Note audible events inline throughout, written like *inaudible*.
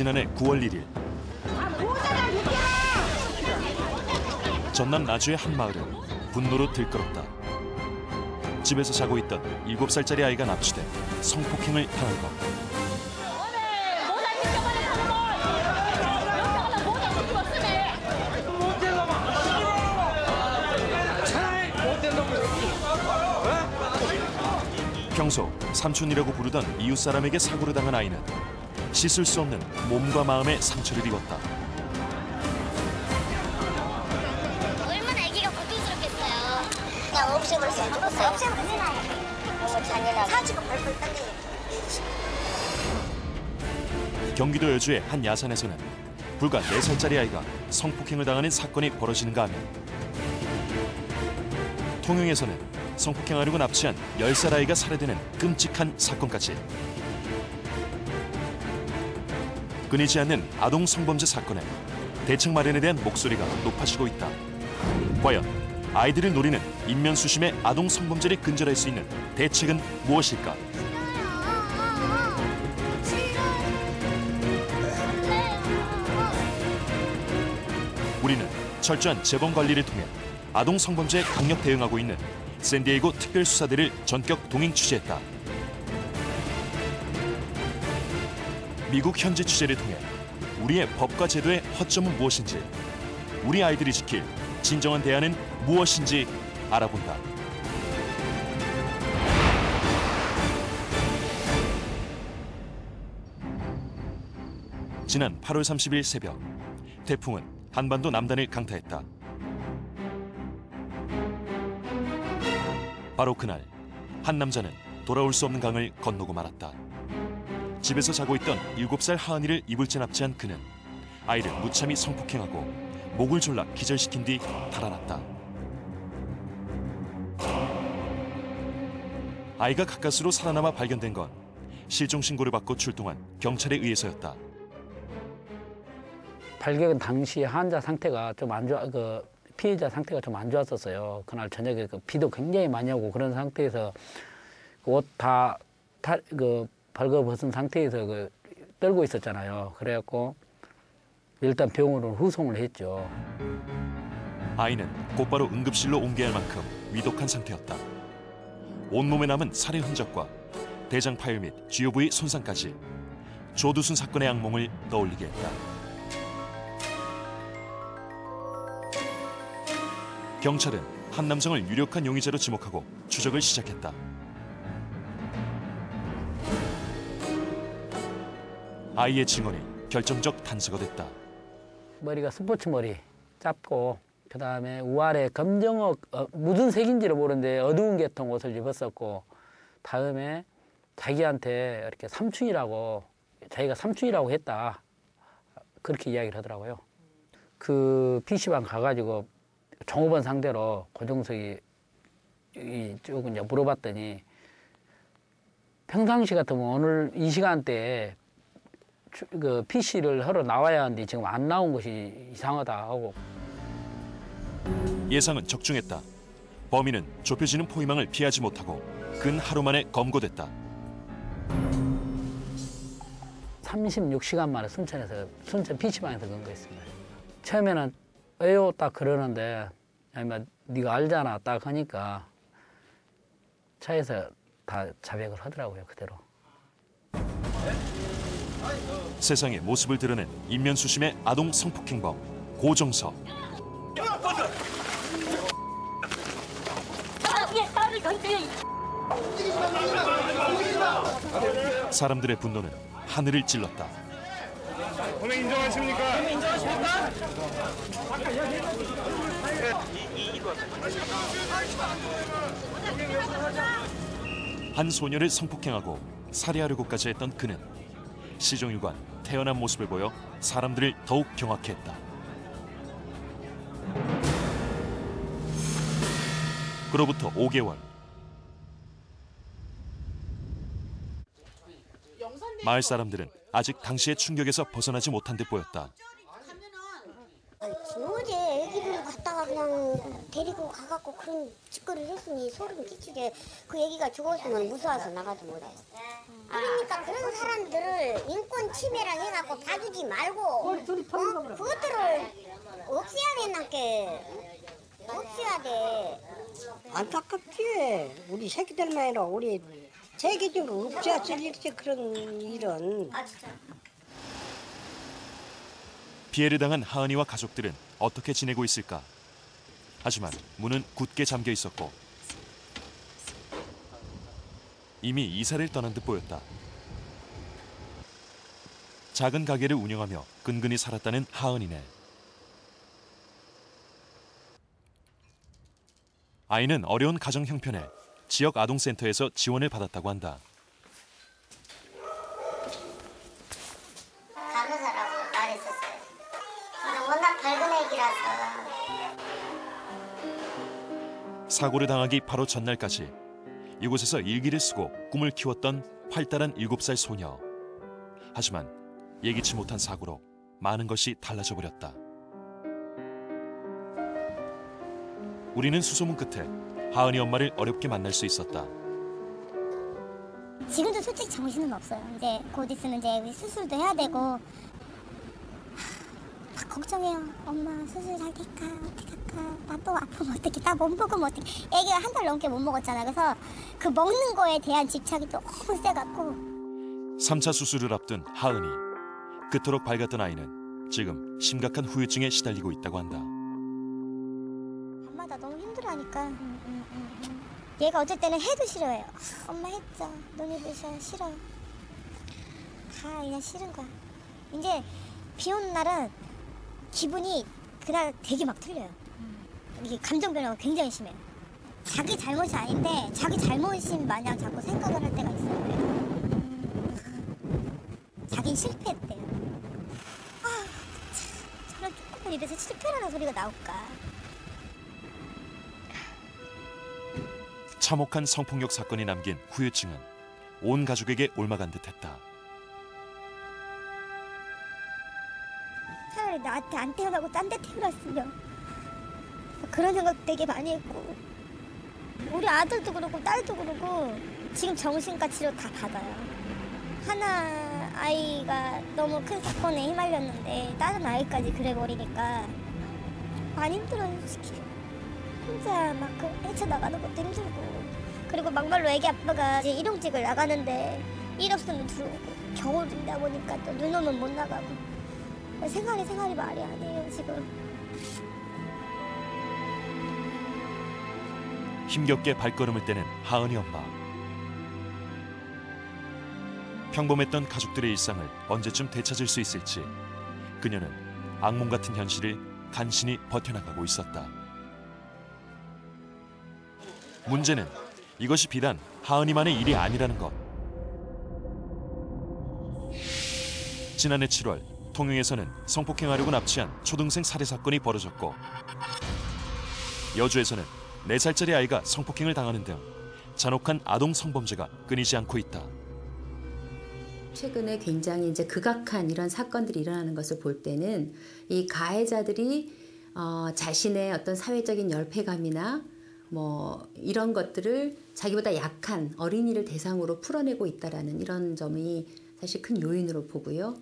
지난해 9월 1일 전남 나주의 한 마을은 분노로 들끓었다. 집에서 자고 있던 7살짜리 아이가 납치돼 성폭행을 당한 것. 평소 삼촌이라고 부르던 이웃 사람에게 사고를 당한 아이는 씻을 수 없는 몸과 마음의 상처를 입었다. 얼마나 아기가 고통스럽겠어요. 그냥 없애버렸어요. 없애버렸어요. 너무 잔인하고. 사지가 벌벌 떨리네. 경기도 여주의 한 야산에서는 불과 4살짜리 아이가 성폭행을 당하는 사건이 벌어지는가 하면 통영에서는 성폭행하려고 납치한 10살 아이가 살해되는 끔찍한 사건까지 끊이지 않는 아동 성범죄 사건에 대책 마련에 대한 목소리가 높아지고 있다. 과연 아이들을 노리는 인면수심의 아동 성범죄를 근절할 수 있는 대책은 무엇일까? 우리는 철저한 재범 관리를 통해 아동 성범죄에 강력 대응하고 있는 샌디에이고 특별수사대를 전격 동행 취재했다. 미국 현지 취재를 통해 우리의 법과 제도의 허점은 무엇인지, 우리 아이들이 지킬 진정한 대안은 무엇인지 알아본다. 지난 8월 30일 새벽 태풍은 한반도 남단을 강타했다. 바로 그날 한 남자는 돌아올 수 없는 강을 건너고 말았다. 집에서 자고 있던 7살 하은이를 이불째 납치한 그는 아이를 무참히 성폭행하고 목을 졸라 기절시킨 뒤 달아났다. 아이가 가까스로 살아남아 발견된 건 실종 신고를 받고 출동한 경찰에 의해서였다. 발견 당시 환자 상태가 좀 안 좋아 그 피해자 상태가 좀 안 좋았었어요. 그날 저녁에 그 비도 굉장히 많이 오고 그런 상태에서 옷 다 그 벌거벗은 상태에서 그 떨고 있었잖아요. 그래갖고 일단 병원으로 후송을 했죠. 아이는 곧바로 응급실로 옮겨야 할 만큼 위독한 상태였다. 온몸에 남은 살해 흔적과 대장 파열 및 주요 부위 손상까지 조두순 사건의 악몽을 떠올리게 했다. 경찰은 한 남성을 유력한 용의자로 지목하고 추적을 시작했다. 아이의 증언이 결정적 단서가 됐다. 머리가 스포츠 머리 짧고 그 다음에 우아래 검정옷 어, 무슨 색인지를 모르는데 어두운 계통 옷을 입었었고 다음에 자기한테 이렇게 삼촌이라고 자기가 삼촌이라고 했다 그렇게 이야기를 하더라고요. 그 PC방 가가지고 종업원 상대로 고정석이 이쭉 이제 물어봤더니 평상시 같으면 오늘 이 시간대에 주- 그 PC를 하러 나와야 하는데 지금 안 나온 것이 이상하다 하고 예상은 적중했다. 범인은 좁혀지는 포위망을 피하지 못하고 근 하루 만에 검거됐다. 36시간 만에 순천에서 순천 PC방에서 근거했습니다. 처음에는 왜요 딱 그러는데 아니면 네가 알잖아 딱 하니까 차에서 다 자백을 하더라고요 그대로. 세상의 모습을 드러낸 인면수심의 아동 성폭행범 고정석. 사람들의 분노는 하늘을 찔렀다. 오늘 인정하십니까? 한 소녀를 성폭행하고 살해하려고까지 했던 그는 시종일관 태어난 모습을 보여 사람들을 더욱 경악해 했다. 그로부터 5개월 마을 사람들은 아직 당시의 충격에서 벗어나지 못한 듯 보였다. 어제 애기들 갔다가 그냥 데리고 가갖고 그런 짓거리를 했으니 소름 끼치게 그 얘기가 죽었으면 무서워서 나가도 못해요. 그러니까 그런 사람들을 인권 침해랑 해갖고 봐주지 말고 어? 그것들을 없애야 된다게 없애야 돼. 안타깝지. 우리 새끼들만 아니라 우리 세계적으로 없어질 일지 그런 일은. 피해를 당한 하은이와 가족들은 어떻게 지내고 있을까? 하지만 문은 굳게 잠겨 있었고 이미 이사를 떠난 듯 보였다. 작은 가게를 운영하며 근근히 살았다는 하은이네. 아이는 어려운 가정 형편에 지역 아동센터에서 지원을 받았다고 한다. 사고를 당하기 바로 전날까지 이곳에서 일기를 쓰고 꿈을 키웠던 활달한 7살 소녀. 하지만 예기치 못한 사고로 많은 것이 달라져 버렸다. 우리는 수소문 끝에 하은이 엄마를 어렵게 만날 수 있었다. 지금도 솔직히 정신은 없어요. 이제 곧 있으면 이제 우리 수술도 해야 되고 하, 막 걱정해요. 엄마 수술 잘 될까? 어떻게 나또 아프면 어떡해? 나 못 먹으면 어떡해? 애기가 한 달 넘게 못 먹었잖아. 그래서 그 먹는 거에 대한 집착이 너무 세갖고 3차 수술을 앞둔 하은이. 그토록 밝았던 아이는 지금 심각한 후유증에 시달리고 있다고 한다. 밤마다 너무 힘들어하니까 얘가 어쩔 때는 해도 싫어해요. 엄마 했죠. 눈이 부셔 싫어요. 다 그냥 싫은 거야. 이제 비 오는 날은 기분이 그날 되게 막 틀려요. 이게 감정 변화가 굉장히 심해요. 자기 잘못이 아닌데 자기 잘못인 마냥 자꾸 생각을 할 때가 있어요. 자기 실패했대요. 아, 참, 저런 조그만 일에서 실패라는 소리가 나올까. 참혹한 성폭력 사건이 남긴 후유증은 온 가족에게 옮아간 듯했다. 차라리 나한테 안 태어나고 딴 데 태어났으면 그런 생각 되게 많이 했고. 우리 아들도 그렇고 딸도 그렇고 지금 정신과 치료 다 받아요. 하나 아이가 너무 큰 사건에 휘말렸는데 다른 아이까지 그래 버리니까 많이 힘들어요 솔직히. 혼자 막그 헤쳐나가는 것도 힘들고. 그리고 막말로 애기 아빠가 이제 일용직을 나가는데 일 없으면 들어오고 겨울이다 보니까 또 눈 오면 못 나가고. 생활이 생활이 말이 아니에요 지금 힘겹게 발걸음을 떼는 하은이 엄마. 평범했던 가족들의 일상을 언제쯤 되찾을 수 있을지 그녀는 악몽 같은 현실을 간신히 버텨나가고 있었다. 문제는 이것이 비단 하은이만의 일이 아니라는 것. 지난해 7월 통영에서는 성폭행하려고 납치한 초등생 살해 사건이 벌어졌고 여주에서는 4살짜리 아이가 성폭행을 당하는 등 잔혹한 아동 성범죄가 끊이지 않고 있다. 최근에 굉장히 이제 극악한 이런 사건들이 일어나는 것을 볼 때는 이 가해자들이 어, 자신의 어떤 사회적인 열패감이나 뭐 이런 것들을 자기보다 약한 어린이를 대상으로 풀어내고 있다라는 이런 점이 사실 큰 요인으로 보고요.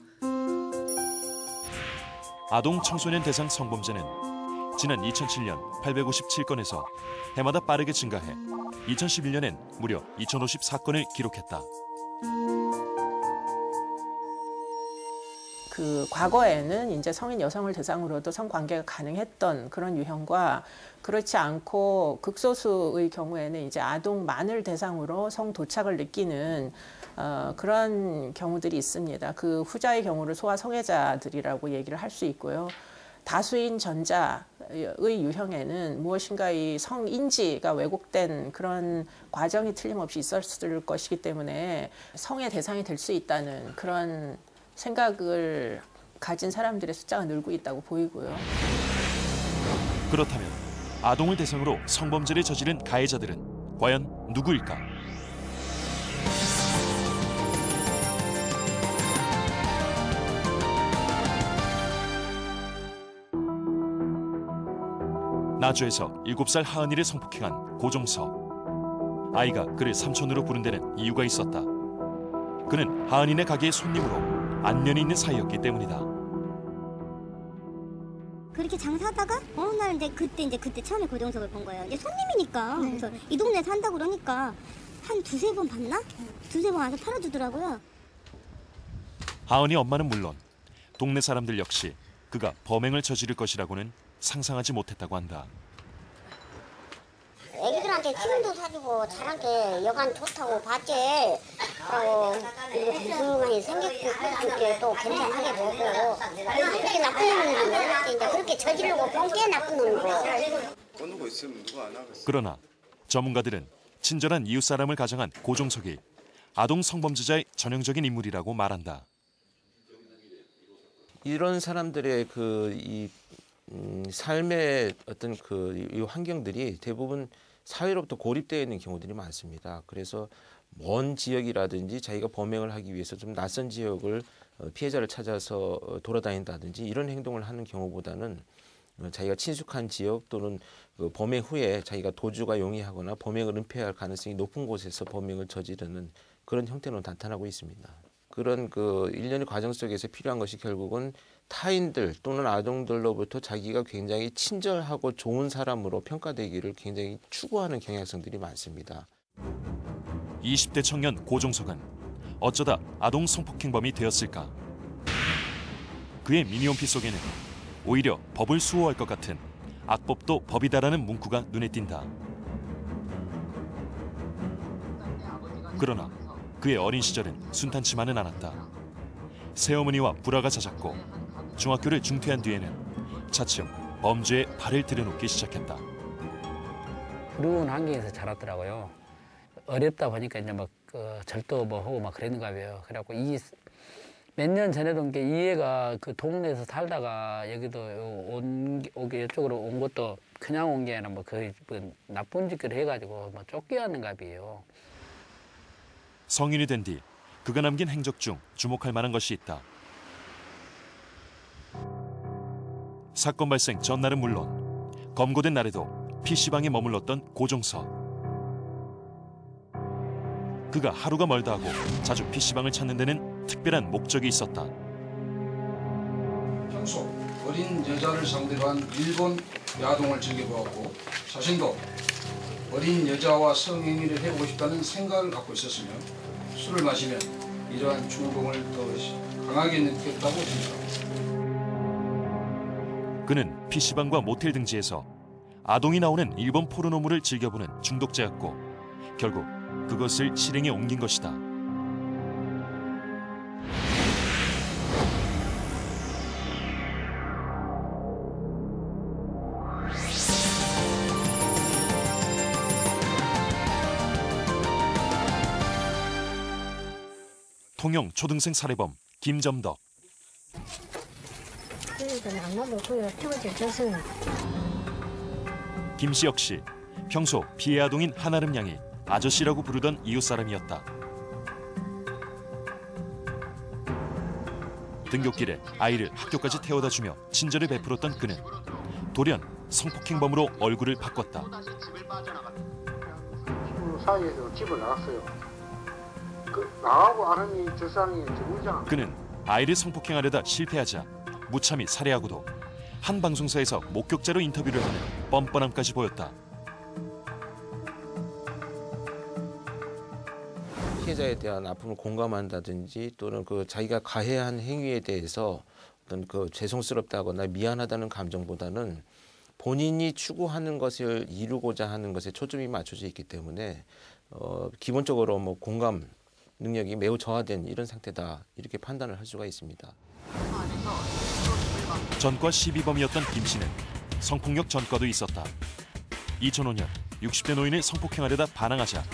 아동 청소년 대상 성범죄는 지난 2007년 857건에서 해마다 빠르게 증가해 2011년엔 무려 2054건을 기록했다. 그 과거에는 이제 성인 여성을 대상으로도 성관계가 가능했던 그런 유형과 그렇지 않고 극소수의 경우에는 이제 아동만을 대상으로 성 도착을 느끼는 어, 그런 경우들이 있습니다. 그 후자의 경우를 소아 성애자들이라고 얘기를 할 수 있고요. 다수인 전자 의 유형에는 무엇인가 이 성인지가 왜곡된 그런 과정이 틀림없이 있었을 것이기 때문에 성의 대상이 될 수 있다는 그런 생각을 가진 사람들의 숫자가 늘고 있다고 보이고요. 그렇다면 아동을 대상으로 성범죄를 저지른 가해자들은 과연 누구일까? 나주에서 7살 하은이를 성폭행한 고종서. 아이가 그를 삼촌으로 부른 데는 이유가 있었다. 그는 하은이네 가게의 손님으로 안면이 있는 사이였기 때문이다. 그렇게 장사하다가 어느 날 이제 그때 이제 그때 처음에 고정석을 본 거예요. 이제 손님이니까 그래서 이 동네 산다 그러니까 한 두세 번 봤나? 두세 번 와서 팔아주더라고요. 하은이 엄마는 물론 동네 사람들 역시 그가 범행을 저지를 것이라고는 상상하지 못했다고 한다. 애기들한테 치킨도 사주고 잘한테 여간 좋다고 봤지. 그리고 그만이 생겼고 그렇게 또 괜찮하게 보고 그렇게 나쁜 놈은 몰랐지. 이제 그렇게 저지르고 본게 나쁜 놈이고. 꺼놓고 있으면 누가 안 하겠어. 그러나 전문가들은 친절한 이웃 사람을 가정한 고종석이 아동 성범죄자의 전형적인 인물이라고 말한다. 이런 사람들의 그 이 음, 삶의 어떤 그 이 환경들이 대부분 사회로부터 고립되어 있는 경우들이 많습니다. 그래서 먼 지역이라든지 자기가 범행을 하기 위해서 좀 낯선 지역을 어, 피해자를 찾아서 어, 돌아다닌다든지 이런 행동을 하는 경우보다는 어, 자기가 친숙한 지역 또는 그 범행 후에 자기가 도주가 용이하거나 범행을 은폐할 가능성이 높은 곳에서 범행을 저지르는 그런 형태로 나타나고 있습니다. 그런 그 일련의 과정 속에서 필요한 것이 결국은 타인들 또는 아동들로부터 자기가 굉장히 친절하고 좋은 사람으로 평가되기를 굉장히 추구하는 경향성들이 많습니다. 20대 청년 고종석은 어쩌다 아동 성폭행범이 되었을까? 그의 미니홈피 속에는 오히려 법을 수호할 것 같은 악법도 법이다라는 문구가 눈에 띈다. 그러나 그의 어린 시절은 순탄치만은 않았다. 새어머니와 불화가 잦았고 중학교를 중퇴한 뒤에는 차츰 범죄에 발을 들여놓기 시작했다. 어려운 환경에서 자랐더라고요. 어렵다 보니까 이제 막 어, 절도 뭐 하고 막 그랬는가 봐요. 그래갖고 이 몇 년 전에도 이게 이 애가 그 동네에서 살다가 여기도 온 오게 이쪽으로 온 것도 그냥 온 게 아니라 뭐 거의 뭐 나쁜 짓을 해가지고 뭐 쫓겨왔는가 봐요. 성인이 된 뒤 그가 남긴 행적 중 주목할 만한 것이 있다. 사건 발생 전날은 물론 검거된 날에도 PC방에 머물렀던 고종서. 그가 하루가 멀다 하고 자주 PC방을 찾는 데는 특별한 목적이 있었다. 평소 어린 여자를 상대로 한 일본 야동을 즐겨보았고 자신도 어린 여자와 성행위를 해보고 싶다는 생각을 갖고 있었으며 술을 마시면 이러한 충동을 더 강하게 느꼈다고 생각합니다. 그는 PC방과 모텔 등지에서 아동이 나오는 일본 포르노물을 즐겨보는 중독자였고 결국 그것을 실행에 옮긴 것이다. 통영 초등생 살해범 김점덕 김씨 역시 평소 피해 아동인 한아름 양이 아저씨라고 부르던 이웃 사람이었다. 등굣길에 아이를 학교까지 태워다 주며 친절을 베풀었던 그는 돌연 성폭행범으로 얼굴을 바꿨다. 친구 사이에서 집을 나갔어요. 그 나하고 아름이 저 사람이. 그는 아이를 성폭행하려다 실패하자 무참히 살해하고도 한 방송사에서 목격자로 인터뷰를 하는 뻔뻔함까지 보였다. 피해자에 대한 아픔을 공감한다든지 또는 그 자기가 가해한 행위에 대해서 어떤 그 죄송스럽다거나 미안하다는 감정보다는 본인이 추구하는 것을 이루고자 하는 것에 초점이 맞춰져 있기 때문에 어, 기본적으로 뭐 공감 능력이 매우 저하된 이런 상태다 이렇게 판단을 할 수가 있습니다. 전과 시비범이었던 김 씨는 성폭력 전과도 있었다. 2005년 60대 노인을 성폭행하려다 반항하자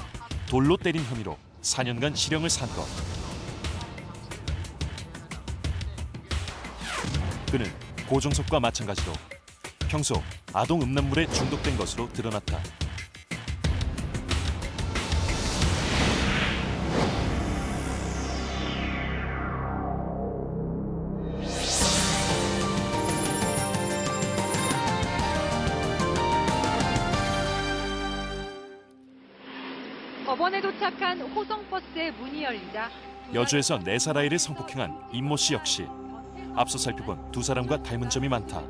돌로 때린 혐의로 4년간 실형을 산 것. 그는 고종석과 마찬가지로 평소 아동 음란물에 중독된 것으로 드러났다. 법원에 도착한 호성버스의 문이 열리자 여주에서 네살 아이를 성폭행한 임모 씨 역시 앞서 살펴본 두 사람과 닮은 점이 많다.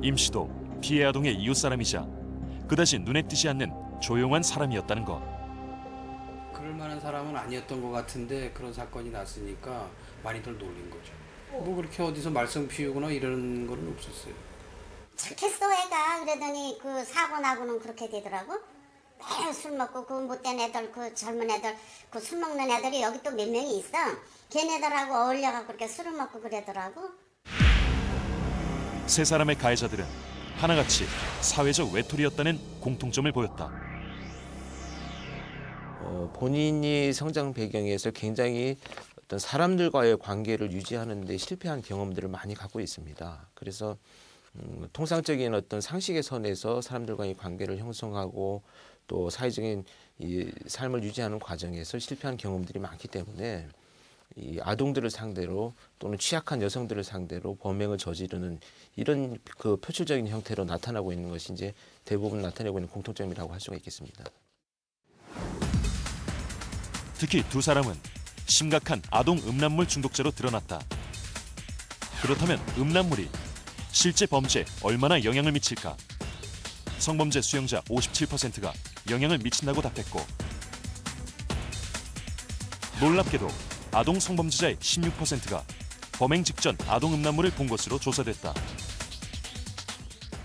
임 씨도 피해 아동의 이웃 사람이자 그다지 눈에 띄지 않는 조용한 사람이었다는 것. 그럴 만한 사람은 아니었던 것 같은데 그런 사건이 났으니까 많이들 놀린 거죠. 뭐 그렇게 어디서 말썽 피우거나 이런 거는 없었어요. 착했어 애가 그러더니 그 사고 나고는 그렇게 되더라고. 매일 술 먹고 그 못된 애들 그 젊은 애들 그 술 먹는 애들이 여기 또 몇 명이 있어. 걔네들하고 어울려갖고 그렇게 술을 먹고 그러더라고. 세 사람의 가해자들은 하나같이 사회적 외톨이였다는 공통점을 보였다. 어, 본인이 성장 배경에서 굉장히 어떤 사람들과의 관계를 유지하는 데 실패한 경험들을 많이 갖고 있습니다. 그래서 음, 통상적인 어떤 상식의 선에서 사람들과의 관계를 형성하고 또 사회적인 이 삶을 유지하는 과정에서 실패한 경험들이 많기 때문에 이 아동들을 상대로 또는 취약한 여성들을 상대로 범행을 저지르는 이런 그 표출적인 형태로 나타나고 있는 것이 이제 대부분 나타내고 있는 공통점이라고 할 수가 있겠습니다. 특히 두 사람은 심각한 아동 음란물 중독자로 드러났다. 그렇다면 음란물이 실제 범죄에 얼마나 영향을 미칠까? 성범죄 수용자 57%가 영향을 미친다고 답했고 놀랍게도 아동 성범죄자의 16%가 범행 직전 아동 음란물을 본 것으로 조사됐다.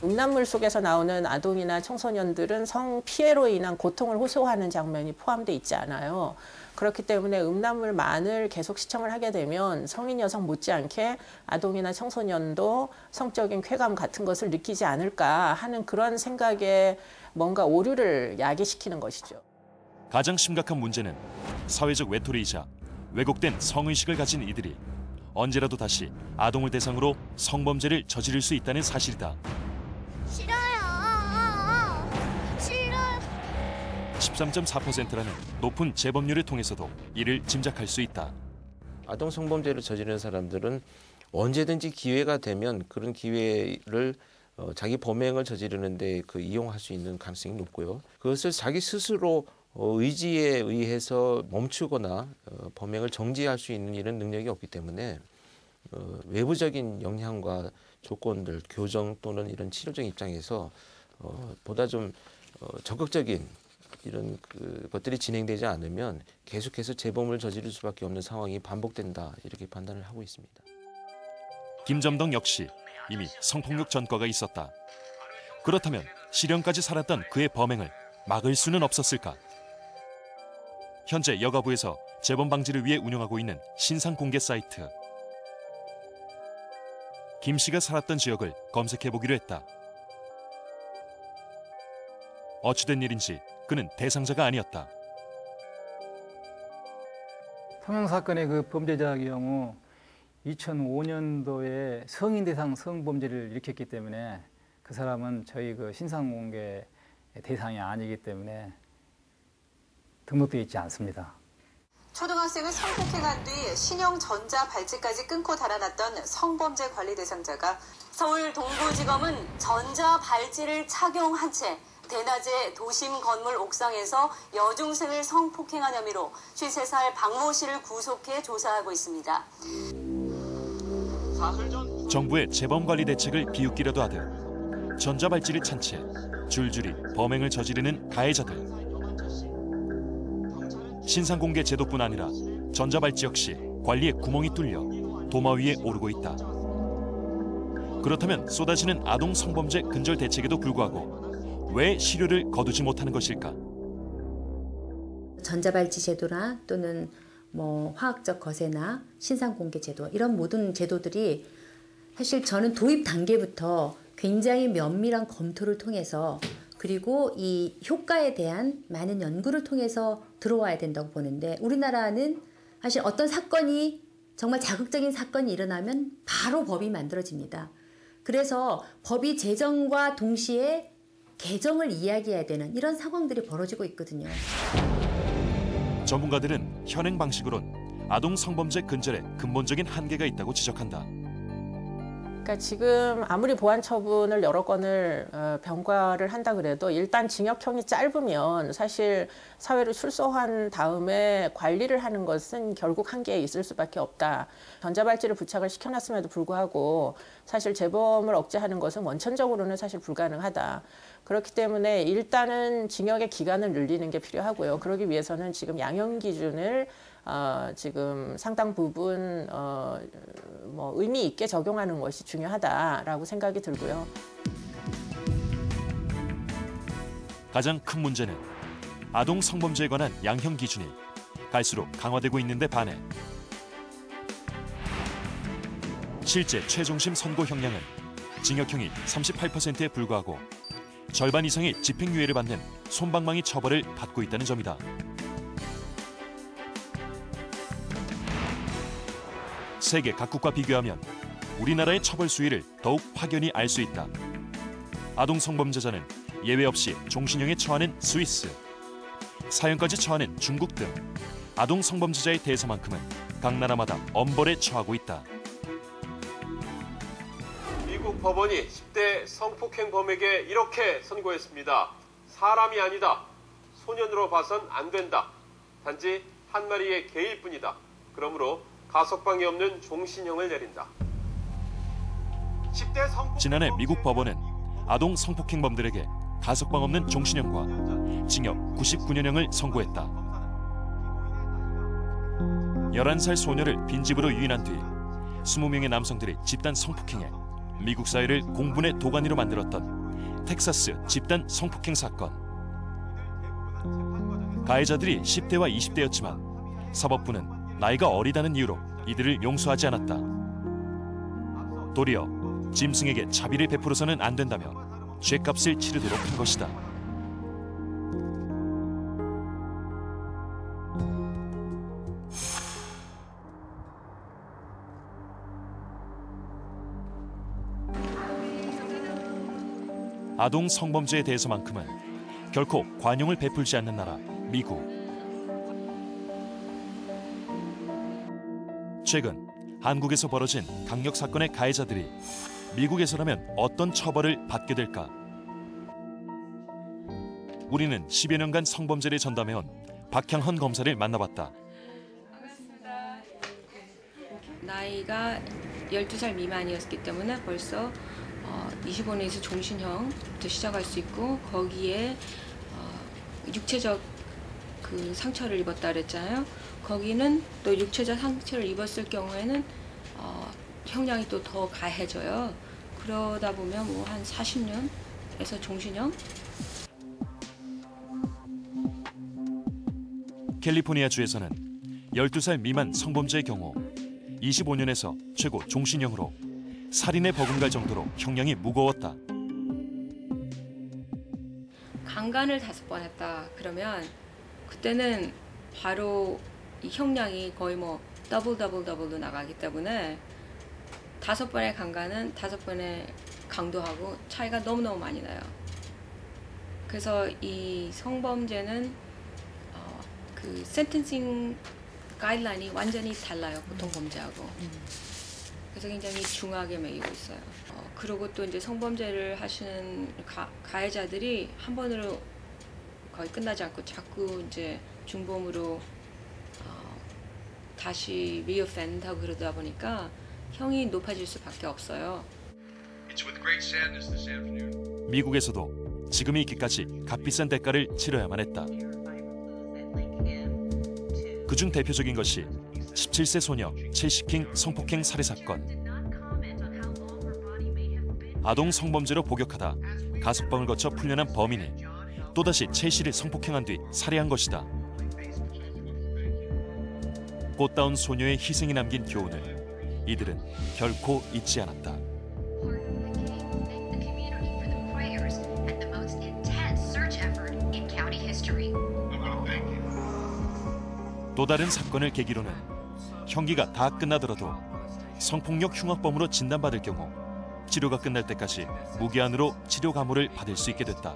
음란물 속에서 나오는 아동이나 청소년들은 성 피해로 인한 고통을 호소하는 장면이 포함돼 있지 않아요. 그렇기 때문에 음란물만을 계속 시청을 하게 되면 성인 여성 못지않게 아동이나 청소년도 성적인 쾌감 같은 것을 느끼지 않을까 하는 그런 생각에 뭔가 오류를 야기시키는 것이죠. 가장 심각한 문제는 사회적 외톨이이자 왜곡된 성의식을 가진 이들이 언제라도 다시 아동을 대상으로 성범죄를 저지를 수 있다는 사실이다. 13.4%라는 높은 재범률을 통해서도 이를 짐작할 수 있다. 아동 성범죄를 저지르는 사람들은 언제든지 기회가 되면 그런 기회를 어, 자기 범행을 저지르는데 그 이용할 수 있는 가능성이 높고요. 그것을 자기 스스로 어, 의지에 의해서 멈추거나 어, 범행을 정지할 수 있는 이런 능력이 없기 때문에 어, 외부적인 영향과 조건들, 교정 또는 이런 치료적 입장에서 어, 보다 좀 어, 적극적인 이런 그 것들이 진행되지 않으면 계속해서 재범을 저지를 수밖에 없는 상황이 반복된다 이렇게 판단을 하고 있습니다. 김점덕 역시 이미 성폭력 전과가 있었다. 그렇다면 실형까지 살았던 그의 범행을 막을 수는 없었을까? 현재 여가부에서 재범 방지를 위해 운영하고 있는 신상 공개 사이트. 김 씨가 살았던 지역을 검색해 보기로 했다. 어찌된 일인지 그는 대상자가 아니었다. 통영 사건의 그 범죄자의 경우 2005년도에 성인 대상 성범죄를 일으켰기 때문에 그 사람은 저희 그 신상 공개 대상이 아니기 때문에 등록되어 있지 않습니다. 초등학생을 성폭행 한 뒤 신형 전자 발찌까지 끊고 달아났던 성범죄 관리 대상자가 서울 동부지검은 전자 발찌를 착용한 채 대낮에 도심 건물 옥상에서 여중생을 성폭행한 혐의로 53살 박모 씨를 구속해 조사하고 있습니다. 정부의 재범 관리 대책을 비웃기려도 하듯 전자발찌를 찬 채 줄줄이 범행을 저지르는 가해자들. 신상 공개 제도뿐 아니라 전자발찌 역시 관리에 구멍이 뚫려 도마 위에 오르고 있다. 그렇다면 쏟아지는 아동 성범죄 근절 대책에도 불구하고 왜 실효를 거두지 못하는 것일까? 전자발찌 제도나 또는 뭐 화학적 거세나 신상 공개 제도 이런 모든 제도들이 사실 저는 도입 단계부터 굉장히 면밀한 검토를 통해서 그리고 이 효과에 대한 많은 연구를 통해서 들어와야 된다고 보는데 우리나라는 사실 어떤 사건이 정말 자극적인 사건이 일어나면 바로 법이 만들어집니다. 그래서 법이 제정과 동시에 개정을 이야기해야 되는 이런 상황들이 벌어지고 있거든요. 전문가들은 현행 방식으론 아동 성범죄 근절에 근본적인 한계가 있다고 지적한다. 그러니까 지금 아무리 보안 처분을 여러 건을 어, 병과를 한다 그래도 일단 징역형이 짧으면 사실 사회로 출소한 다음에 관리를 하는 것은 결국 한계에 있을 수밖에 없다. 전자발찌를 부착을 시켜놨음에도 불구하고 사실 재범을 억제하는 것은 원천적으로는 사실 불가능하다. 그렇기 때문에 일단은 징역의 기간을 늘리는 게 필요하고요. 그러기 위해서는 지금 양형 기준을 어, 지금 상당 부분 어, 뭐 의미 있게 적용하는 것이 중요하다라고 생각이 들고요. 가장 큰 문제는 아동 성범죄에 관한 양형 기준이 갈수록 강화되고 있는데 반해 실제 최종심 선고 형량은 징역형이 38%에 불과하고 절반 이상이 집행유예를 받는 솜방망이 처벌을 받고 있다는 점이다. 세계 각국과 비교하면 우리나라의 처벌 수위를 더욱 확연히 알 수 있다. 아동 성범죄자는 예외 없이 종신형에 처하는 스위스, 사형까지 처하는 중국 등 아동 성범죄자에 대해서만큼은 각 나라마다 엄벌에 처하고 있다. 미국 법원이 10대 성폭행범에게 이렇게 선고했습니다. 사람이 아니다. 소년으로 봐선 안 된다. 단지 한 마리의 개일 뿐이다. 그러므로 가석방이 없는 종신형을 내린다. 10대 성폭 지난해 미국 법원은 아동 성폭행범들에게 가석방 없는 종신형과 징역 99년형을 선고했다. 11살 소녀를 빈집으로 유인한 뒤 20명의 남성들이 집단 성폭행해 미국 사회를 공분의 도가니로 만들었던 텍사스 집단 성폭행 사건. 가해자들이 10대와 20대였지만 사법부는 나이가 어리다는 이유로 이들을 용서하지 않았다. 도리어 짐승에게 자비를 베풀어서는 안 된다며 죄값을 치르도록 한 것이다. 아동 성범죄에 대해서만큼은 결코 관용을 베풀지 않는 나라 미국. 최근 한국에서 벌어진 강력 사건의 가해자들이 미국에서라면 어떤 처벌을 받게 될까? 우리는 10여 년간 성범죄를 전담해온 박향헌 검사를 만나봤다. 나이가 12살 미만이었기 때문에 벌써 어, 25년에서 종신형부터 시작할 수 있고 거기에 어, 육체적 그 상처를 입었다 그랬잖아요. 거기는 또 육체적 상처를 입었을 경우에는 어, 형량이 또 더 가해져요. 그러다 보면 뭐 한 40년에서 종신형 캘리포니아 주에서는 12살 미만 성범죄의 경우 25년에서 최고 종신형으로 살인에 버금갈 정도로 형량이 무거웠다. 강간을 다섯 번 했다 그러면 그때는 바로 이 형량이 거의 뭐 더블 더블 더블로 나가기 때문에 다섯 번의 강간은 다섯 번의 강도하고 차이가 너무너무 많이 나요. 그래서 이 성범죄는 어, 그 sentencing guideline이 완전히 달라요 보통 범죄하고. 그래서 굉장히 중하게 매기고 있어요. 어, 그리고 또 이제 성범죄를 하시는 가, 가해자들이 한 번으로 거의 끝나지 않고 자꾸 이제 중범으로 어, 다시 리오펜드하고 그러다 보니까 형이 높아질 수밖에 없어요. It's with great sadness this afternoon. 미국에서도 지금이 있기까지 값비싼 대가를 치러야만 했다. 그중 대표적인 것이 17세 소녀 첼시킹 성폭행 살해 사건. 아동 성범죄로 복역하다 가석방을 거쳐 풀려난 범인이 또다시 첼시를 성폭행한 뒤 살해한 것이다. 꽃다운 소녀의 희생이 남긴 교훈을 이들은 결코 잊지 않았다. 또 다른 사건을 계기로는 형기가 다 끝나더라도 성폭력 흉악범으로 진단받을 경우 치료가 끝날 때까지 무기한으로 치료 감호를 받을 수 있게 됐다.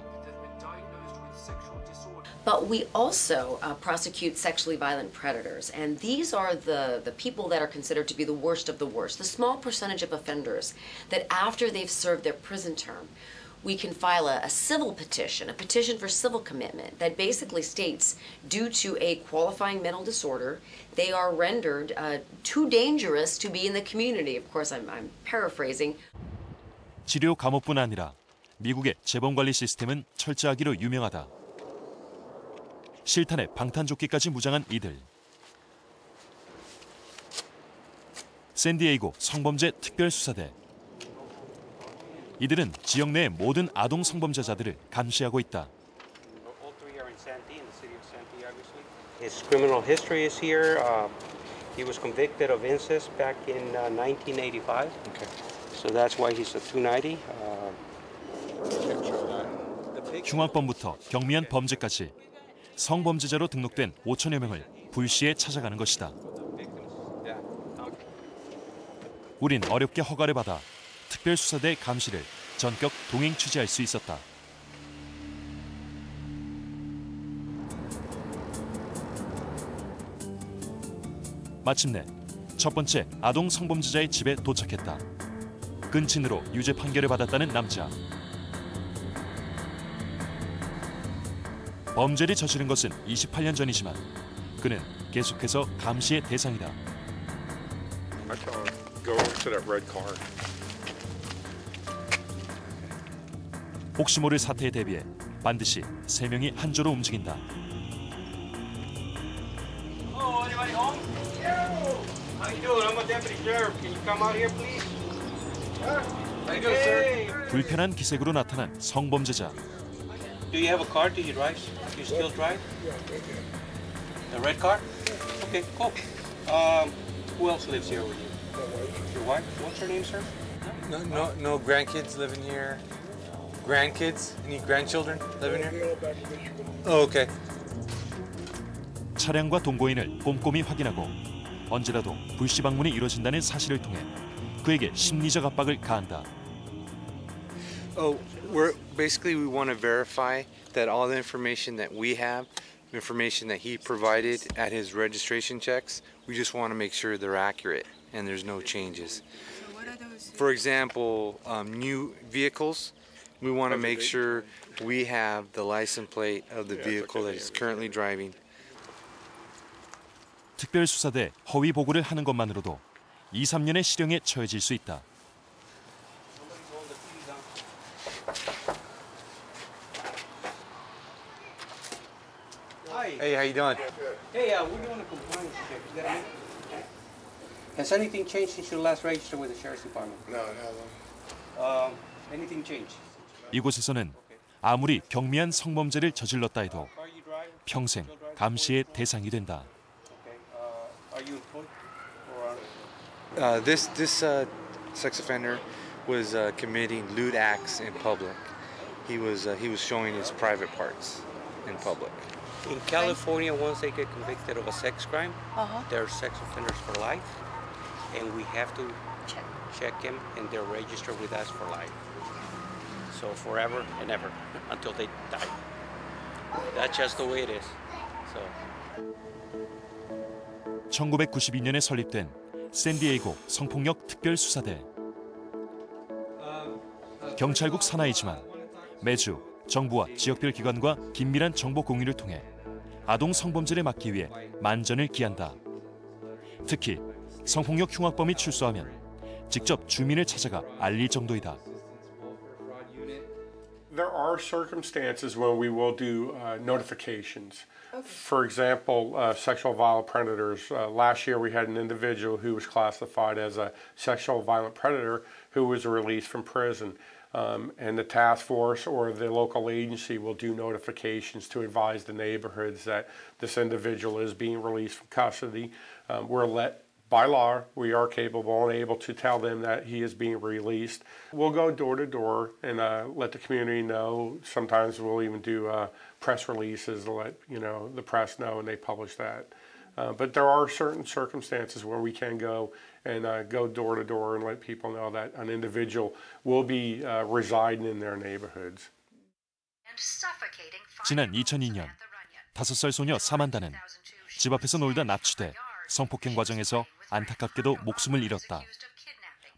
But we also uh, prosecute sexually violent predators, and these are the, the people that are considered to be the worst of the worst, the small percentage of offenders that after they've served their prison term, we can file a, a civil petition, a petition for civil commitment that basically states due to a qualifying mental disorder, they are rendered uh, too dangerous to be in the community. Of course, I'm, I'm paraphrasing. 치료 감옥뿐 아니라 미국의 재범 관리 시스템은 철저하기로 유명하다. 실탄에 방탄조끼까지 무장한 이들. 샌디에이고 성범죄 특별수사대. 이들은 지역 내 모든 아동 성범죄자들을 감시하고 있다. All three are in Santee, in the city of Santee, obviously. His criminal history is here. Uh, he was convicted of incest back in uh, 1985. Okay. So that's why he's a 290. Uh, 흉악범부터 경미한 범죄까지 성범죄자로 등록된 5천여 명을 불시에 찾아가는 것이다. 우린 어렵게 허가를 받아 특별수사대 감시를 전격 동행 취재할 수 있었다. 마침내 첫 번째 아동 성범죄자의 집에 도착했다. 근친으로 유죄 판결을 받았다는 남자. 범죄를 저지른 것은 28년 전이지만 그는 계속해서 감시의 대상이다. 혹시 모를 사태에 대비해 반드시 세 명이 한 조로 움직인다. Oh, anybody home? How you doing? I'm a deputy sheriff. Can you come out here, please? How you doing, sir? 불편한 기색으로 나타난 성범죄자. Do you have a car? Do you drive? Do you still drive? A red car? Okay, cool. Um, who else lives here with you? Your wife? What's her name, sir? No, no, no grandkids living here. Grandkids? Any grandchildren living here? Oh, okay. 차량과 동거인을 꼼꼼히 확인하고 언제라도 불시 방문이 이뤄진다는 사실을 통해 그에게 심리적 압박을 가한다. Oh, we're basically we want to verify that all the information that we have, information that he provided at his registration checks, we just want to make sure they're accurate and there's no changes. For example, um, new vehicles, We want to make sure we have the license plate of the vehicle that he's currently driving. 특별 수사대 허위 보고를 하는 것만으로도 2, 3년의 실형에 처해질 수 있다. Hi. Hey, how you doing? Hey, uh, we're doing a compliance check. Has anything changed since you last registered with the sheriff's department? No, it hasn't. Um, anything changed? 이곳에서는 아무리 경미한 성범죄를 저질렀다 해도 평생 감시의 대상이 된다. Uh, this this uh, sex offender was uh, committing lewd acts in public. He was uh, he was showing his private parts in public. in California, once they get convicted of a sex crime, Uh-huh. they're sex offenders for life, and we have to check, check them, and they're registered with us for life. So forever and ever until they die. That's just the way it is. So. 1992년에 설립된 샌디에이고 성폭력 특별수사대. 경찰국 산하이지만 매주 정부와 지역별 기관과 긴밀한 정보 공유를 통해 아동 성범죄를 막기 위해 만전을 기한다. 특히 성폭력 흉악범이 출소하면 직접 주민을 찾아가 알릴 정도이다. There are circumstances when we will do uh, notifications. For example, uh, sexual violent predators. Uh, last year we had an individual who was classified as a sexual violent predator who was released from prison. Um, and the task force or the local agency will do notifications to advise the neighborhoods that this individual is being released from custody. Um, we're let by law, we are capable and able to tell them that he is being released. We'll go door to door and uh, let the community know. Sometimes we'll even do uh, press releases to let you know the press know, and they publish that. Uh, but there are certain circumstances where we can go and uh, go door to door and let people know that an individual will be uh, residing in their neighborhoods. 지난 2002년 다섯 살 소녀 사만다는 집 앞에서 놀다 납치돼 성폭행 과정에서 안타깝게도 목숨을 잃었다.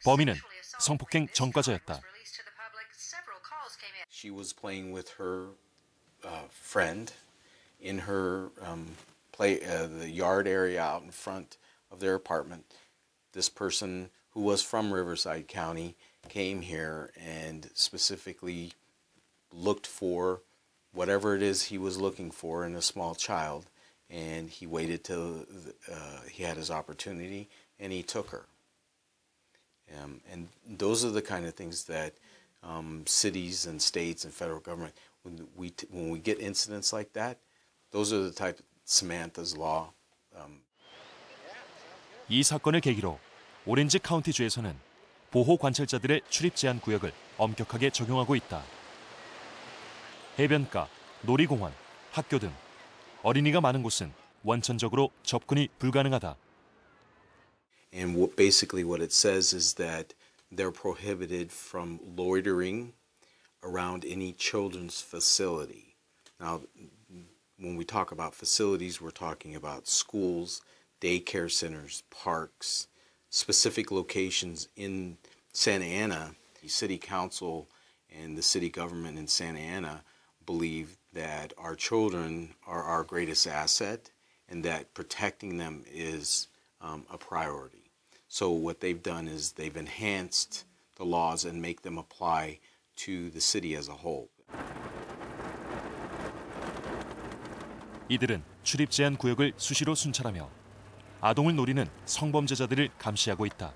범인은 성폭행 전과자였다. She was playing with her uh, friend in her um, play uh, the yard area out in front of their apartment. This person who was from Riverside County came here and specifically looked for whatever it is he was looking for in a small child, and he waited till uh, he had his opportunity, and he took her. Um, and those are the kind of things that um, cities and states and federal government, when we when we get incidents like that, those are the type Samantha's law. Um, 이 사건을 계기로 오렌지 카운티 주에서는 보호 관찰자들의 출입 제한 구역을 엄격하게 적용하고 있다. 해변가, 놀이공원, 학교 등 어린이가 많은 곳은 원천적으로 접근이 불가능하다. And what, basically, what it says is that they're prohibited from loitering around any children's facility. Now, when we talk about facilities, we're talking about schools, daycare centers, parks, specific locations in Santa Ana. The city council and the city government in Santa Ana believe that our children are our greatest asset and that protecting them is um, a priority. So what they've done is they've enhanced the laws and make them apply to the city as a whole. 이들은 출입 제한 구역을 수시로 순찰하며 아동을 노리는 성범죄자들을 감시하고 있다.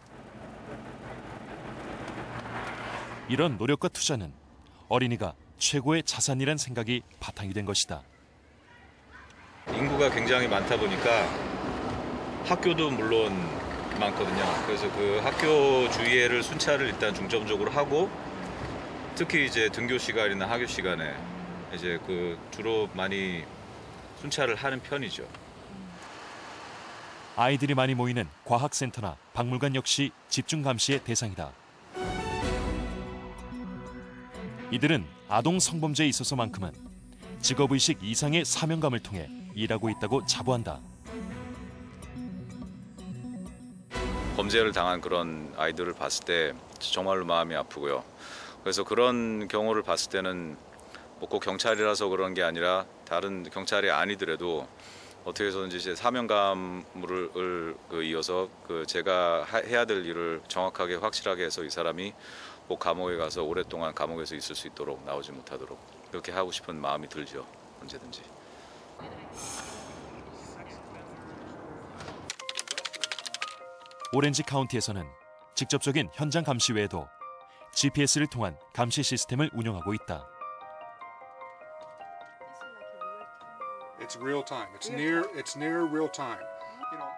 이런 노력과 투자는 어린이가 최고의 자산이란 생각이 바탕이 된 것이다. 인구가 굉장히 많다 보니까 학교도 물론 많거든요. 그래서 그 학교 주위에를 순찰을 일단 중점적으로 하고 특히 이제 등교 시간이나 학교 시간에 이제 그 주로 많이 순찰을 하는 편이죠. 아이들이 많이 모이는 과학센터나 박물관 역시 집중 감시의 대상이다. 이들은 아동 성범죄에 있어서만큼은 직업의식 이상의 사명감을 통해 일하고 있다고 자부한다. 범죄를 당한 그런 아이들을 봤을 때 정말로 마음이 아프고요. 그래서 그런 경우를 봤을 때는 뭐꼭 경찰이라서 그런 게 아니라 다른 경찰이 아니더라도 어떻게 해서든지 제 사명감을 그 이어서 그 제가 해야 될 일을 정확하게 확실하게 해서 이 사람이 꼭 감옥에 가서 오랫동안 감옥에서 있을 수 있도록 나오지 못하도록 그렇게 하고 싶은 마음이 들죠 언제든지. 오렌지 카운티에서는 직접적인 현장 감시 외에도 GPS를 통한 감시 시스템을 운영하고 있다. It's real time. It's near. It's near real time. You know,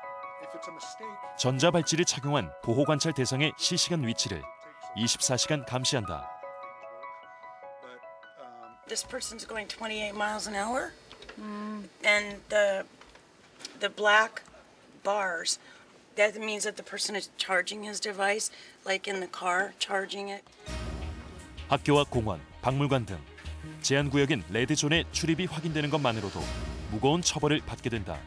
if it's a mistake. 전자발찌를 착용한 보호 관찰 대상의 실시간 위치를 24시간 감시한다. This person's going 28 miles an hour, and the the black bars. That means that the person is charging his device, like in the car, charging it. 학교와 공원, 박물관 등 제한 구역인 레드 존에 출입이 확인되는 것만으로도 무거운 처벌을 받게 된다.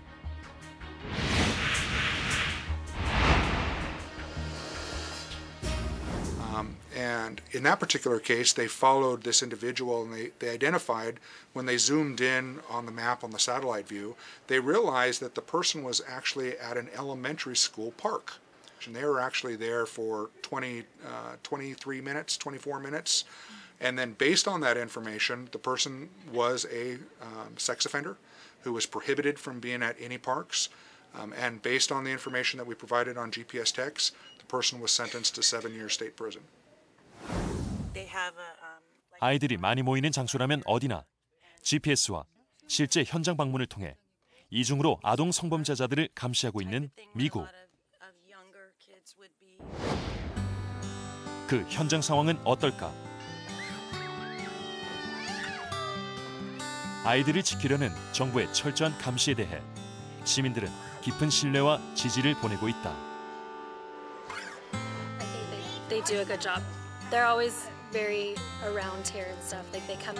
And in that particular case, they followed this individual and they, they identified when they zoomed in on the map on the satellite view, they realized that the person was actually at an elementary school park. And they were actually there for 20, uh, 23 minutes, 24 minutes. And then based on that information, the person was a um, sex offender who was prohibited from being at any parks. Um, and based on the information that we provided on GPS techs, the person was sentenced to seven years state prison. 아이들이 많이 모이는 장소라면 어디나 GPS와 실제 현장 방문을 통해 이중으로 아동 성범죄자들을 감시하고 있는 미국. 그 현장 상황은 어떨까? 아이들을 지키려는 정부의 철저한 감시에 대해 시민들은 깊은 신뢰와 지지를 보내고 있다. they do a good job. They're always very around here and stuff. Like they come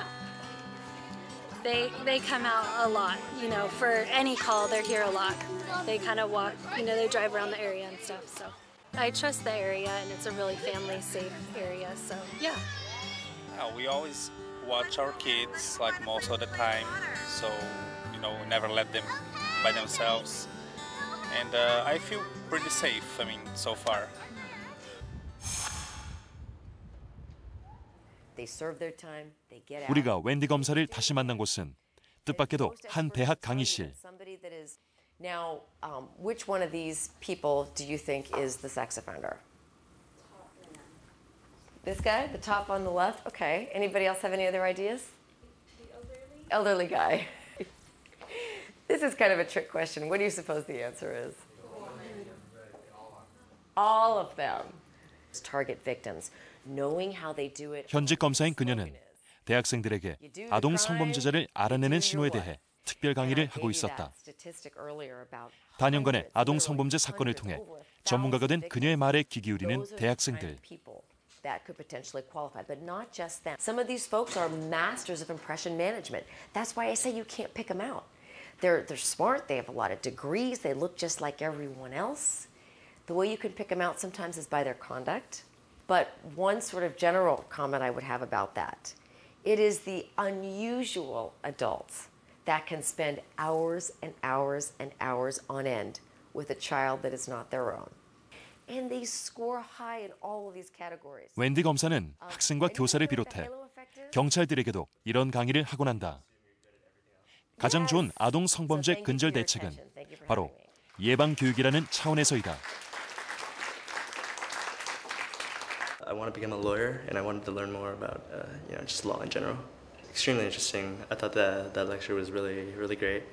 They they come out a lot, you know, for any call, they're here a lot. They kind of walk, you know, they drive around the area and stuff. So I trust the area, and it's a really family safe area. So yeah. Uh, we always watch our kids like most of the time, so you know we never let them by themselves, and uh, I feel pretty safe. I mean, so far. 우리가 웬디 검사를 다시 만난 곳은 뜻밖에도 한 대학 강의실. Somebody that is now, um, which one of these people do you think is the sex offender? This guy, the top on the left. Okay. Anybody else have any other ideas? elderly. Elderly guy. *laughs* this is kind of a trick question. What do you suppose the answer is? All of them. Target victims, knowing how they do it. 현직 검사인 그녀는 대학생들에게 아동 성범죄자를 알아내는 신호에 대해 특별 강의를 하고 있었다. 단연간의 아동 성범죄 사건을 통해 전문가가 된 그녀의 말에 귀 기울이는 대학생들. that could potentially qualify, but not just them. Some of these folks are masters of impression management. That's why I say you can't pick them out. They're, they're smart, they have a lot of degrees, they look just like everyone else. The way you can pick them out sometimes is by their conduct. But one sort of general comment I would have about that it is the unusual adults that can spend hours and hours and hours on end with a child that is not their own. And they score high in all of these categories. 웬디 검사는 학생과 교사를 비롯해 경찰들에게도 이런 강의를 하곤 한다. 가장 좋은 아동 성범죄 근절 대책은 바로 예방 교육이라는 차원에서이다. I want to become a lawyer, and I wanted to learn more about, uh, you know, just law in general. Extremely interesting. I thought that that lecture was really, really great.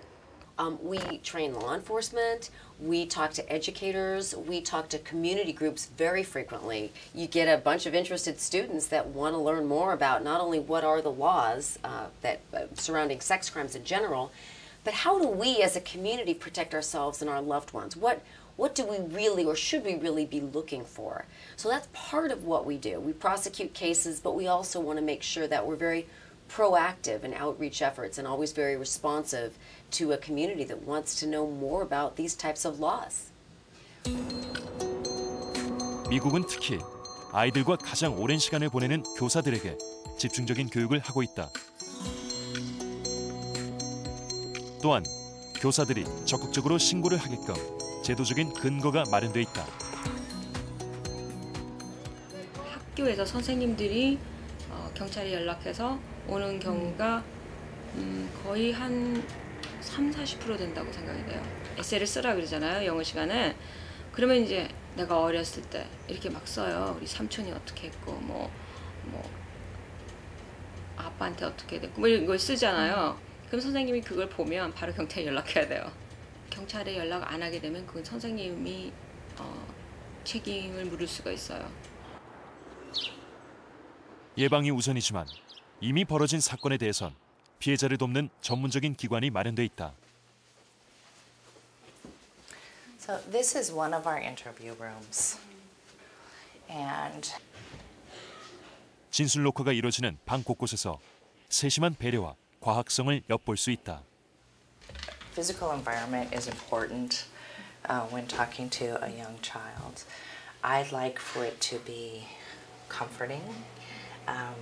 Um, we train law enforcement, we talk to educators, we talk to community groups very frequently. You get a bunch of interested students that want to learn more about not only what are the laws uh, that uh, surrounding sex crimes in general, but how do we as a community protect ourselves and our loved ones? What what do we really or should we really be looking for? So that's part of what we do. We prosecute cases, but we also want to make sure that we're very proactive in outreach efforts and always very responsive to a community that wants to know more about these types of laws. 미국은 특히 아이들과 가장 오랜 시간을 보내는 교사들에게 집중적인 교육을 하고 있다. 또한 교사들이 적극적으로 신고를 하게끔 제도적인 근거가 마련돼 있다. 학교에서 선생님들이 어, 경찰에 연락해서 오는 경우가 음, 거의 한 3, 40% 된다고 생각이 돼요. 에세이를 쓰라 그러잖아요, 영어 시간에. 그러면 이제 내가 어렸을 때 이렇게 막 써요. 우리 삼촌이 어떻게 했고, 뭐, 뭐, 아빠한테 어떻게 됐고, 뭐 이걸 쓰잖아요. 그럼 선생님이 그걸 보면 바로 경찰에 연락해야 돼요. 경찰에 연락 안 하게 되면 그건 선생님이 어, 책임을 물을 수가 있어요. 예방이 우선이지만 이미 벌어진 사건에 대해선 피해자를 돕는 전문적인 기관이 마련돼 있다. So this is one of our interview rooms. And 진술 녹화가 이루어지는 방 곳곳에서 세심한 배려와 과학성을 엿볼 수 있다. physical environment is important uh, when talking to a young child. I'd like for it to be comforting, um,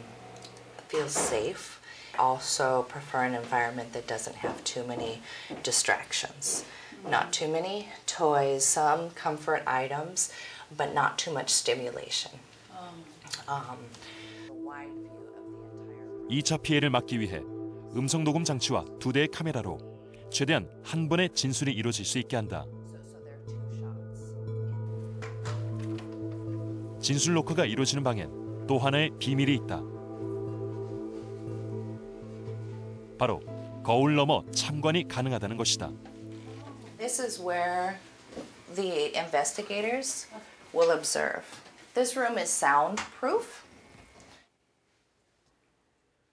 feel safe. Also prefer an environment that doesn't have too many distractions. Not too many toys, some comfort items, but not too much stimulation. Um, 2차 피해를 막기 위해 음성 녹음 장치와 두 대의 카메라로 최대한 한 번에 진술이 이루어질 수 있게 한다. 진술 녹화가 이루어지는 방엔 또 하나의 비밀이 있다. 바로 거울 너머 참관이 가능하다는 것이다. This is where the investigators will observe. This room is soundproof.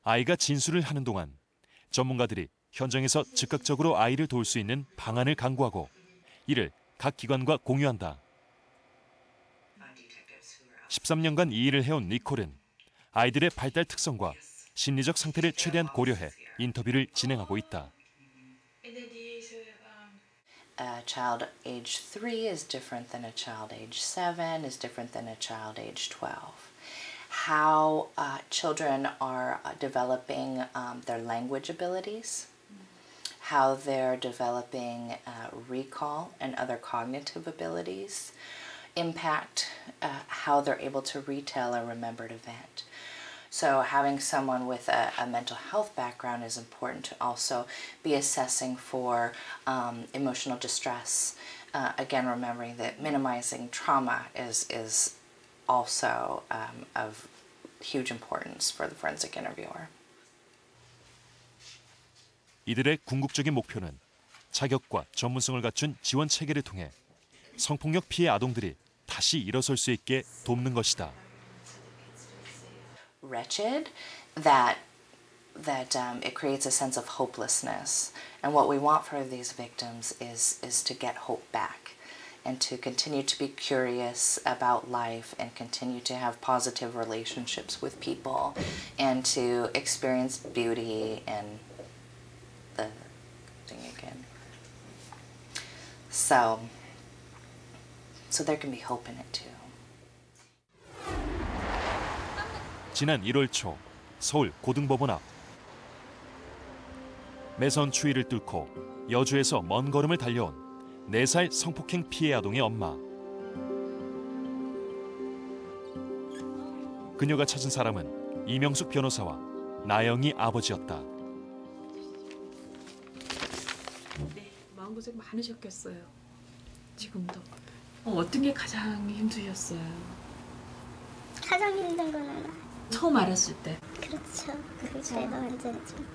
아이가 진술을 하는 동안 전문가들이 현장에서 즉각적으로 아이를 도울 수 있는 방안을 강구하고 이를 각 기관과 공유한다. 13년간 이 일을 해온 니콜은 아이들의 발달 특성과 심리적 상태를 최대한 고려해 인터뷰를 진행하고 있다. A child age 3 is different than a child age 7, is different than a child age 12. How uh, children are uh, developing um, their language abilities, how they're developing uh, recall and other cognitive abilities, impact uh, how they're able to retell a remembered event. So, having someone with a, a mental health background is important to also be assessing for um, emotional distress. Uh, again, remembering that minimizing trauma is, is also um, of huge importance for the forensic interviewer. 이들의 궁극적인 목표는 자격과 전문성을 갖춘 지원 체계를 통해 성폭력 피해 아동들이 다시 일어설 수 있게 돕는 것이다. wretched that that um, it creates a sense of hopelessness. And what we want for these victims is is to get hope back and to continue to be curious about life and continue to have positive relationships with people and to experience beauty and the thing again. So so there can be hope in it too. 지난 1월 초 서울 고등법원 앞 매선 추위를 뚫고 여주에서 먼 걸음을 달려온 4살 성폭행 피해 아동의 엄마. 그녀가 찾은 사람은 이명숙 변호사와 나영이 아버지였다. 마음고생 많으셨겠어요. 지금도. 어, 어떤 게 가장 힘드셨어요? 가장 힘든 거는 처음 알았을 때. 그렇죠. 그때가 완전히 좀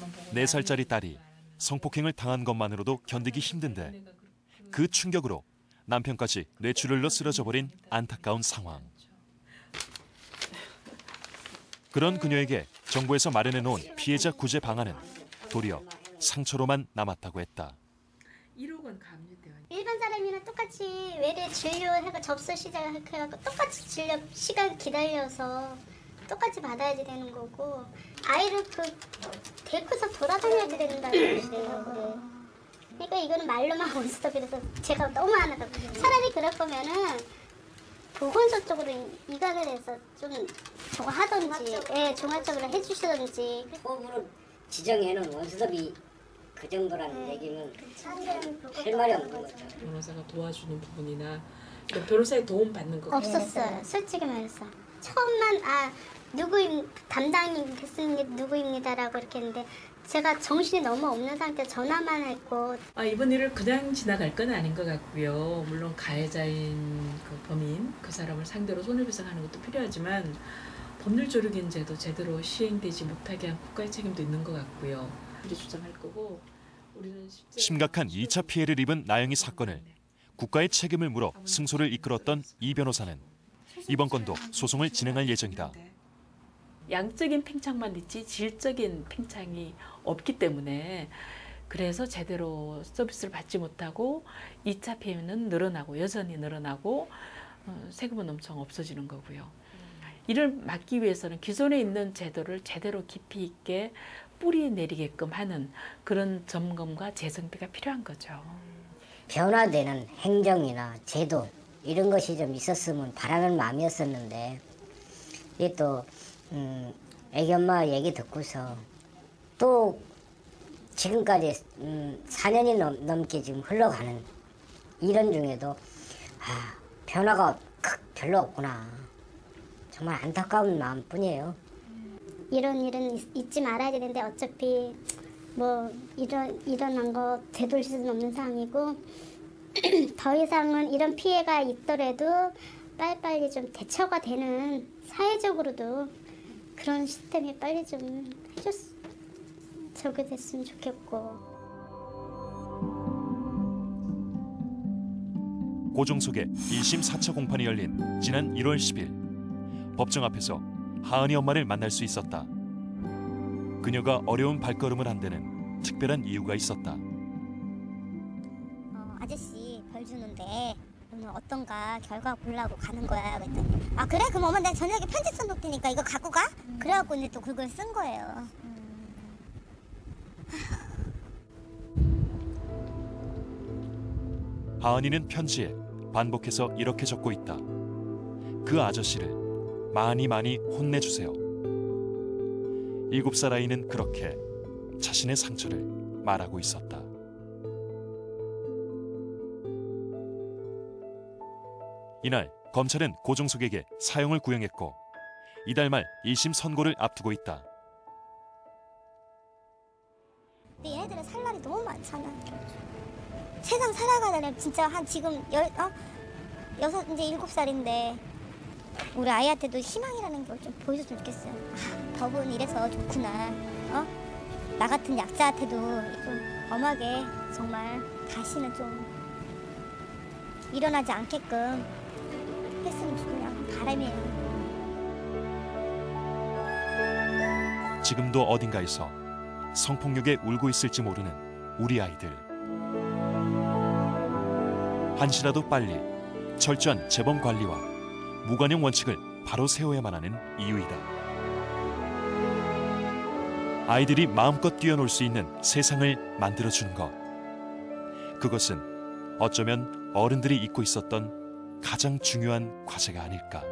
보고. 4살짜리 딸이 성폭행을 당한 것만으로도 견디기 힘든데 그 충격으로 남편까지 뇌출혈로 쓰러져 버린 안타까운 상황. 그런 그녀에게 정부에서 마련해 놓은 피해자 구제 방안은 도리어 상처로만 남았다고 했다. 1억 원 감리되어 일반 사람이랑 똑같이 외래 진료해가 접수 시작해갖고 똑같이 진료 시간 기다려서 똑같이 받아야지 되는 거고 아이를 그 데리고서 돌아다녀야 된다는 거예요. 그러니까 이거는 말로만 원스톱이라서 제가 너무 안 하다. 차라리 그럴 거면은 보건소 쪽으로 이- 이관을 해서 좀 저거 하던지, 예, 종합적으로 해주시던지. 법으로 지정해놓은 원수톱이 그 정도라는 얘기는 할 말이 없는 거죠. 변호사가 도와주는 부분이나 이런 변호사의 도움 받는 거 없었어요. 솔직히 말해서 처음만 아 누구 담당이 됐으는 게 누구입니다라고 이렇게 했는데 제가 정신이 너무 없는 상태 전화만 했고 아, 이번 일을 그냥 지나갈 건 아닌 것 같고요. 물론 가해자인 그 범인 그 사람을 상대로 손해배상하는 것도 필요하지만 법률 조력인제도 제대로 시행되지 못하게 한 국가의 책임도 있는 것 같고요. 우리 주장할 거고 심각한 2차 피해를 입은 나영이 사건을 국가의 책임을 물어 승소를 이끌었던 이 변호사는 이번 건도 소송을 진행할 예정이다. 양적인 팽창만 있지 질적인 팽창이 없기 때문에 그래서 제대로 서비스를 받지 못하고 2차 피해는 늘어나고 여전히 늘어나고 어, 세금은 엄청 없어지는 거고요. 이를 막기 위해서는 기존에 있는 제도를 제대로 깊이 있게 뿌리에 내리게끔 하는 그런 점검과 재정비가 필요한 거죠. 변화되는 행정이나 제도 이런 것이 좀 있었으면 바라는 마음이었었는데 이게 또 음, 애기 엄마 얘기 듣고서 또 지금까지 음, 4년이 넘, 넘게 지금 흘러가는 이런 중에도 아, 변화가 크- 별로 없구나. 정말 안타까운 마음뿐이에요. 이런 일은 있, 있지 말아야 되는데 어차피 뭐 이런 일어난 거 되돌릴 수는 없는 상황이고 *clears throat* 더 이상은 이런 피해가 있더라도 빨리빨리 좀 대처가 되는 사회적으로도 그런 시스템이 빨리 좀 해줬 저게 됐으면 좋겠고. 고종석의 1심 4차 공판이 열린 지난 1월 10일 법정 앞에서 하은이 엄마를 만날 수 있었다. 그녀가 어려운 발걸음을 한 데는 특별한 이유가 있었다. 어, 아저씨 벌 주는데 오늘 어떤가 결과 보려고 가는 거야 그랬더니 아 그래 그럼 엄마 내가 저녁에 편지 써놓을 테니까 이거 갖고 가 그래갖고 이제 또 그걸 쓴 거예요 하은이는 편지에 반복해서 이렇게 적고 있다. 그 아저씨를 많이 많이 혼내주세요. 일곱 살 아이는 그렇게 자신의 상처를 말하고 있었다. 이날 검찰은 고종석에게 사형을 구형했고 이달 말 1심 선고를 앞두고 있다. 근데 얘네들은 살 날이 너무 많잖아 세상 살아가려면 진짜 한 지금 열, 어? 여섯 이제 일곱 살인데 우리 아이한테도 희망이라는 걸 좀 보여줬으면 좋겠어요. 아, 법은 이래서 좋구나. 어? 나 같은 약자한테도 좀 엄하게 정말 다시는 좀 일어나지 않게끔 했으면 좋겠냐 바람이에요. 지금도 어딘가에서 성폭력에 울고 있을지 모르는 우리 아이들. 한시라도 빨리 철저한 재범 관리와 무관용 원칙을 바로 세워야만 하는 이유이다. 아이들이 마음껏 뛰어놀 수 있는 세상을 만들어주는 것. 그것은 어쩌면 어른들이 잊고 있었던 가장 중요한 과제가 아닐까.